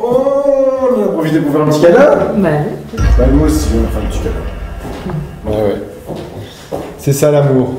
Oh, on a profité pour faire un petit câlin Bah oui. Bah nous aussi, on a fait un petit câlin. Ouais, ouais. C'est ça l'amour.